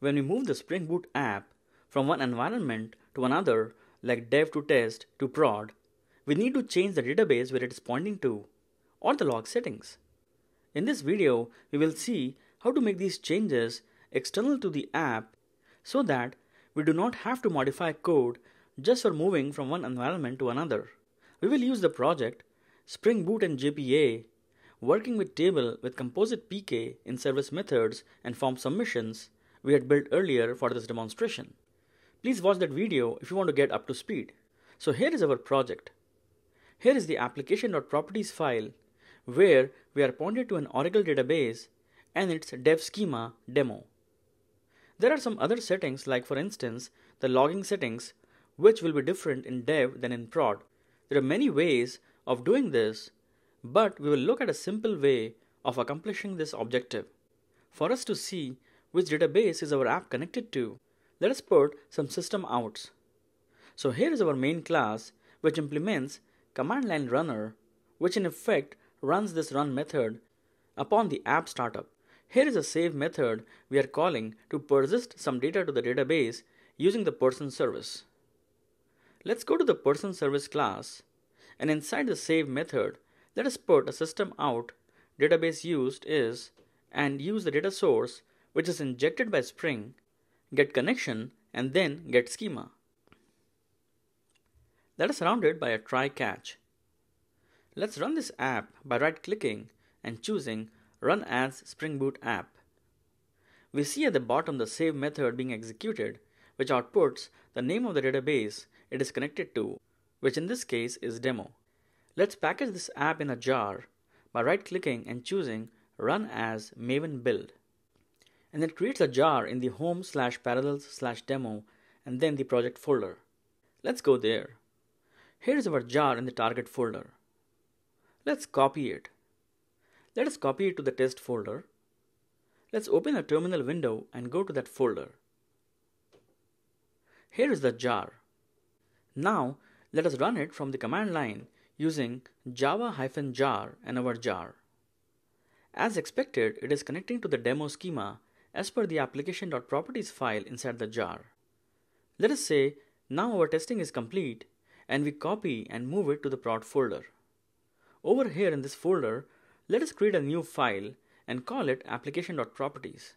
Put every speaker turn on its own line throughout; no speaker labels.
when we move the Spring Boot app from one environment to another, like dev to test to prod, we need to change the database where it is pointing to or the log settings. In this video, we will see how to make these changes external to the app so that we do not have to modify code just for moving from one environment to another. We will use the project Spring Boot and JPA working with table with composite PK in service methods and form submissions we had built earlier for this demonstration. Please watch that video if you want to get up to speed. So here is our project. Here is the application.properties file where we are pointed to an Oracle database and its dev schema demo. There are some other settings like for instance the logging settings which will be different in dev than in prod. There are many ways of doing this but we will look at a simple way of accomplishing this objective. For us to see which database is our app connected to, let us put some system outs. So here is our main class which implements command line runner which in effect runs this run method upon the app startup. Here is a save method we are calling to persist some data to the database using the person service. Let's go to the person service class and inside the save method let us put a system out database used is and use the data source which is injected by Spring, get connection and then get schema. That is surrounded by a try catch. Let's run this app by right clicking and choosing Run as Spring Boot app. We see at the bottom the save method being executed, which outputs the name of the database it is connected to, which in this case is demo. Let's package this app in a jar by right clicking and choosing Run as Maven Build. And it creates a jar in the home slash parallels slash demo and then the project folder. Let's go there. Here is our jar in the target folder. Let's copy it. Let us copy it to the test folder. Let's open a terminal window and go to that folder. Here is the jar. Now let us run it from the command line using java-jar and our jar. As expected, it is connecting to the demo schema as per the application.properties file inside the jar. Let us say now our testing is complete and we copy and move it to the prod folder. Over here in this folder, let us create a new file and call it application.properties.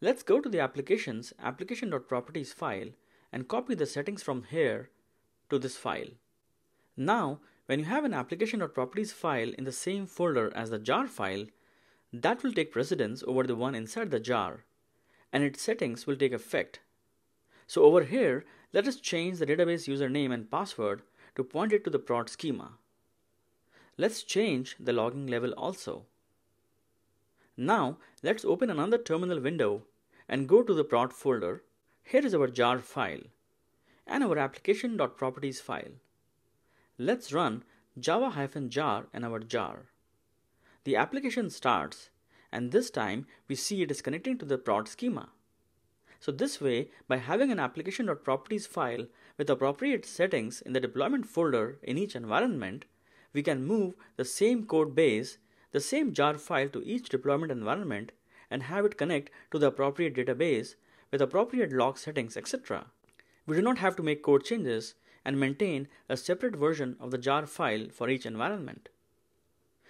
Let's go to the applications application.properties file and copy the settings from here to this file. Now, when you have an application.properties file in the same folder as the jar file, that will take precedence over the one inside the jar, and its settings will take effect. So over here, let us change the database username and password to point it to the prod schema. Let's change the logging level also. Now, let's open another terminal window and go to the prod folder. Here is our jar file and our application.properties file. Let's run java-jar in our jar. The application starts and this time we see it is connecting to the prod schema. So this way, by having an application.properties file with appropriate settings in the deployment folder in each environment, we can move the same code base, the same jar file to each deployment environment and have it connect to the appropriate database with appropriate log settings, etc. We do not have to make code changes and maintain a separate version of the jar file for each environment.